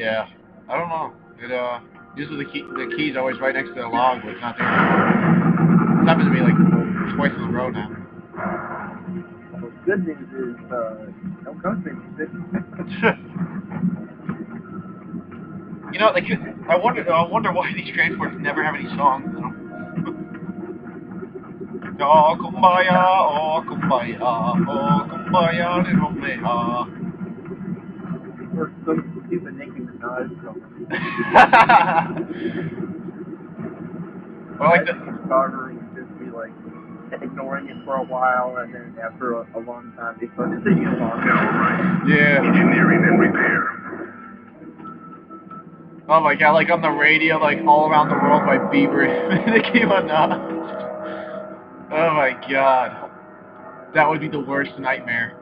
Yeah, I don't know. It uh, usually the key the key's always right next to the log, but it's not there. It's happened to me like twice in a row now. Well, the good news is, uh, don't come to me. you know, like I wonder, I wonder why these transports never have any songs. You know? oh kumbaya, oh kumbaya, oh kumbaya, little mea. Nicki Minaj song. I like the. Carver would just be like ignoring it for a while, and then after a, a long time, they start singing along. Yeah. Engineering and repair. Oh my god, like on the radio, like all around the world by Bieber, Nicki Minaj. Oh my god. That would be the worst nightmare.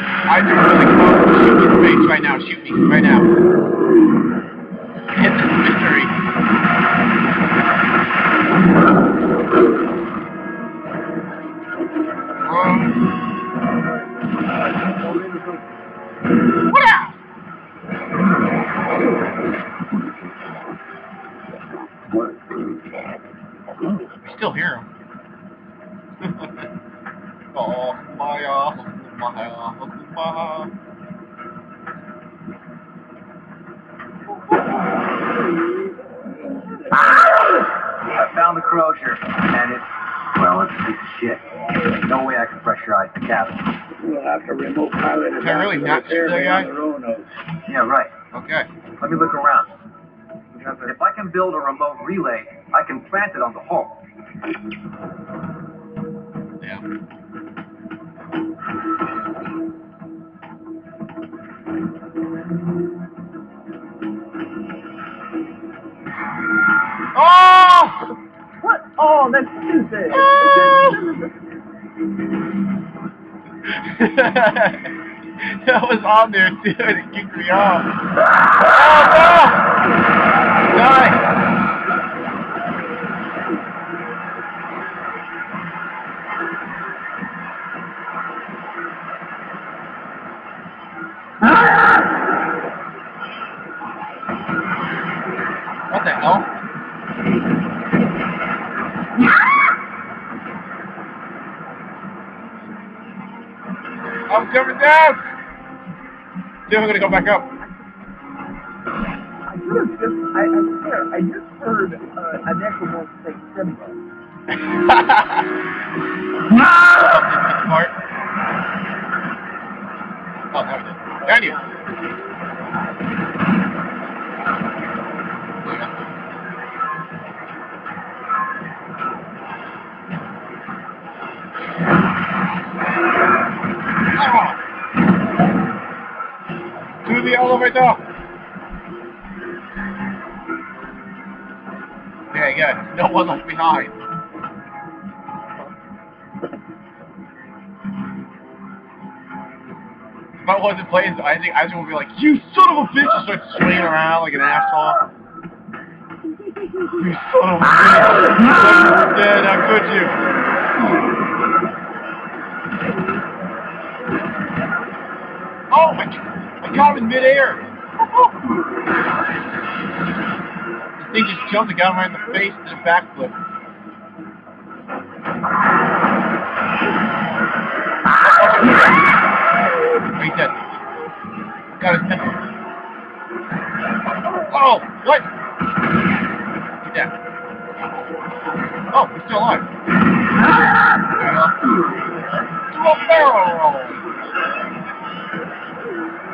I just really face right now. Shoot me right now. Hit this mystery. Still hear him. oh, my, uh, my, uh, my. I found the Crozier, and it's, well, it's a piece of shit. There's no way I can pressurize the cabin. We'll have to remote pilot it. Can I really not shoot that guy? Yeah, right. Okay. Let me look around. If I can build a remote relay, I can plant it on the hull. Yeah. Oh! What? Oh, that's stupid. that was on there too, and it kicked me off. Oh no! Die! I'm coming down! Dude, I'm gonna go back up. I could have just, I, I swear, I just heard uh, an echo voice say Simba. Smart. Oh, now we did. Down you. Ah! To the elevator! Yeah, yeah, no one left behind. If I wasn't playing, I think I would be like, "You son of a bitch!" and start swinging around like an asshole. You son of a bitch! You dead. How could you? In midair. This thing just jumped and got him right in the face and did a backflip. He's dead. Got his temple. Oh, what? He's dead. Oh, he's still alive. Do a barrel roll.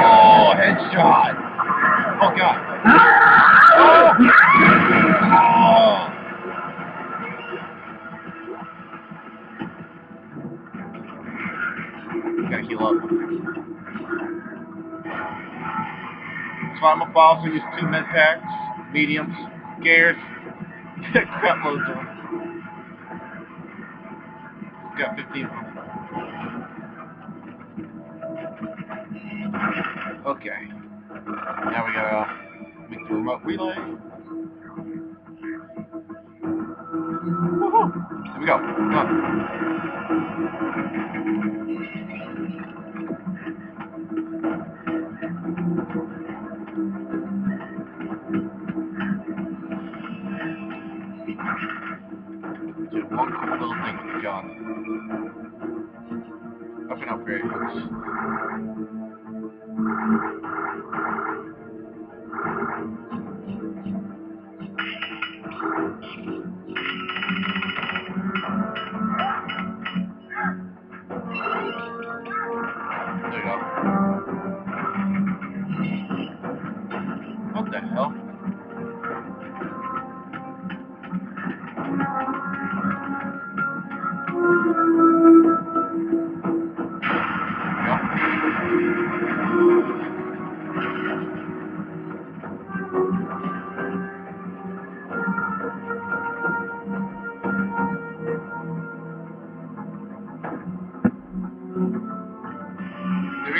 Oh, headshot. Oh, God. Oh. Oh. Gotta heal up. That's why I'm a boss. I use two med packs, mediums, scares. Crap loads of them. Got 15 of them. Okay. Now we gotta make the remote relay. Woohoo! Here we go. Come with the gun.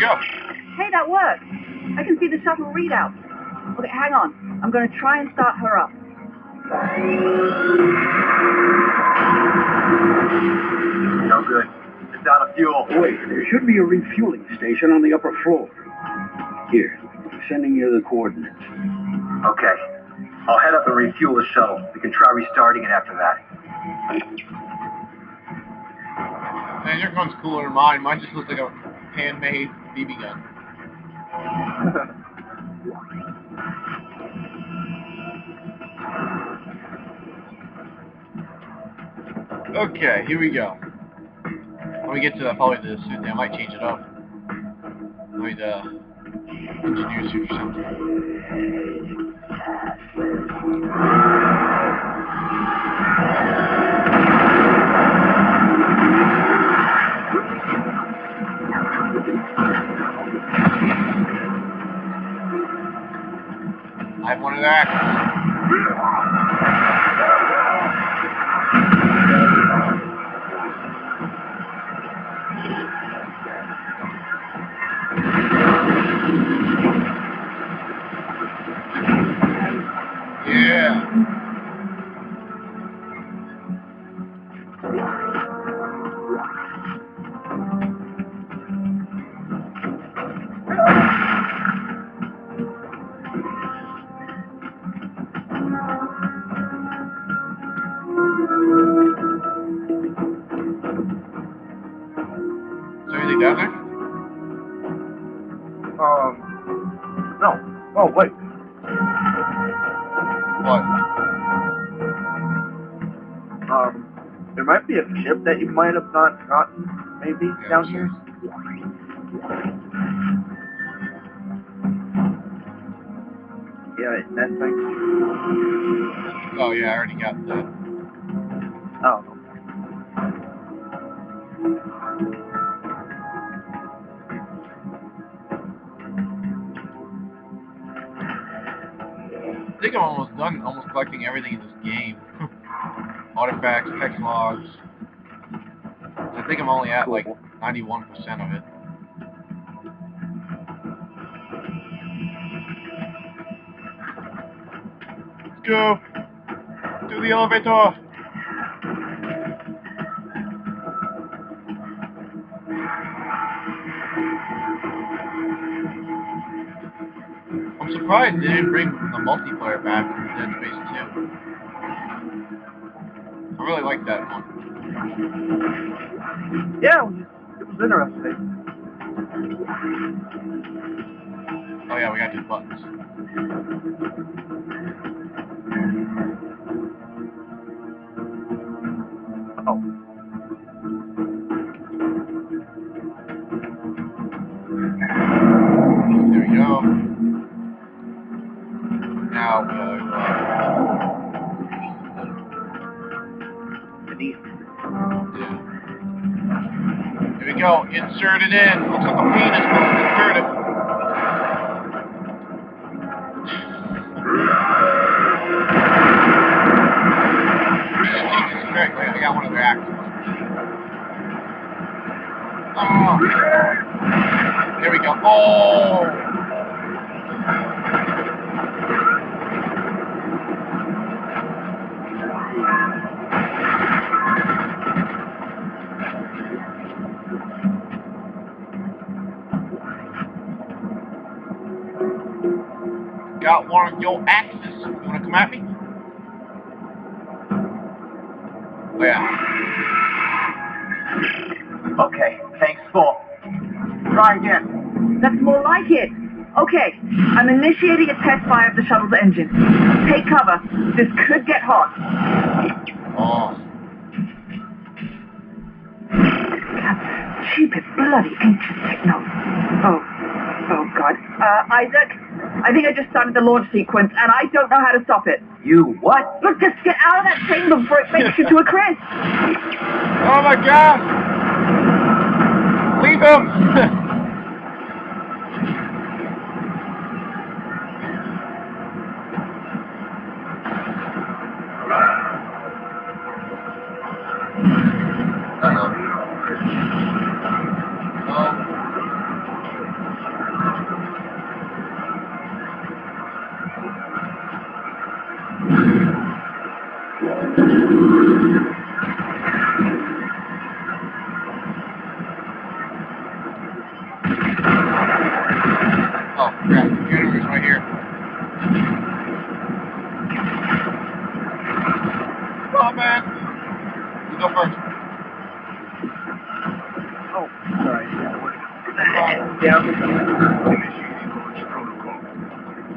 Go. Hey, that worked. I can see the shuttle readout. Okay, hang on. I'm going to try and start her up. No good. It's out of fuel. Wait, there should be a refueling station on the upper floor. Here, I'm sending you the coordinates. Okay. I'll head up and refuel the shuttle. We can try restarting it after that. Man, your gun's cooler than mine. Mine just looks like a handmade BB gun. Okay, here we go. When we get to that, probably the suit thing, I might change it up. Maybe the uh, engineer suit or something. Have one of that. Yeah. Um, no. Oh, wait. What? Um, there might be a chip that you might have not gotten, maybe, Yeah, down here. Yeah, that thing. Oh yeah, I already got that. Oh. Think I'm almost done, almost collecting everything in this game. Artifacts, text logs. I think I'm only at like 91% of it. Let's go! To the elevator! Surprised they didn't bring the multiplayer back from Dead Space 2. I really like that one. Yeah, it was, it was interesting. Oh yeah, we got two buttons. Oh. Go. Insert it in. Looks like a penis, but it. Jesus Christ, I got one of their axes. Oh. There we go. Oh! Got one of your axes. You wanna come at me? Yeah. Okay, thanks, full. Try again. That's more like it. Okay, I'm initiating a test fire of the shuttle's engine. Take cover. This could get hot. Oh. God, stupid, bloody ancient techno. Oh, oh God. Uh, Isaac, I think I just started the launch sequence, and I don't know how to stop it. You what? Look, just get out of that chamber before it makes you to a crisp. Oh my god! Leave him! Oh, crap. Computer's right here. Come on, man. You go first. Oh, sorry. Yeah. Initiating launch protocol.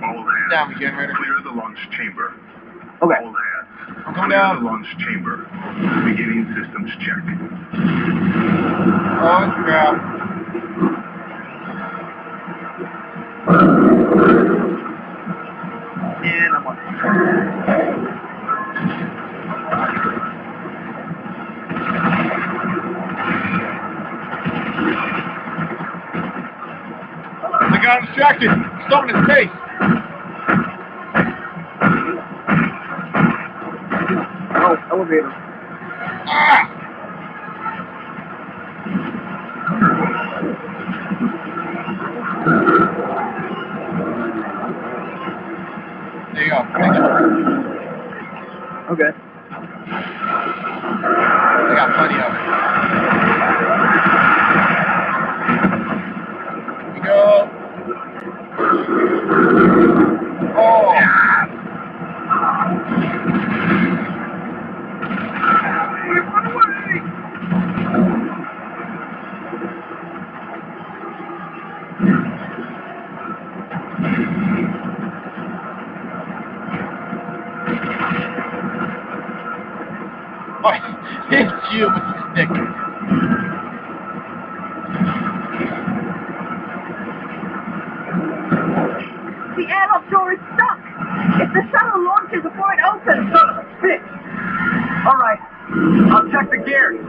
All hands. Down, we generator. Clear the launch chamber. Okay. All hands. I'm coming Clear down. launch chamber. Beginning systems check. Oh, crap. And I'm on. I got distracted. In his face. Oh, elevator. Ah! There you go. Thank you. Okay. I got plenty of it. Here we go. Oh! Oh, it's you with the stick. The airlock door is stuck. If the shuttle launches before it opens, Shit. All right. I'll check the gears.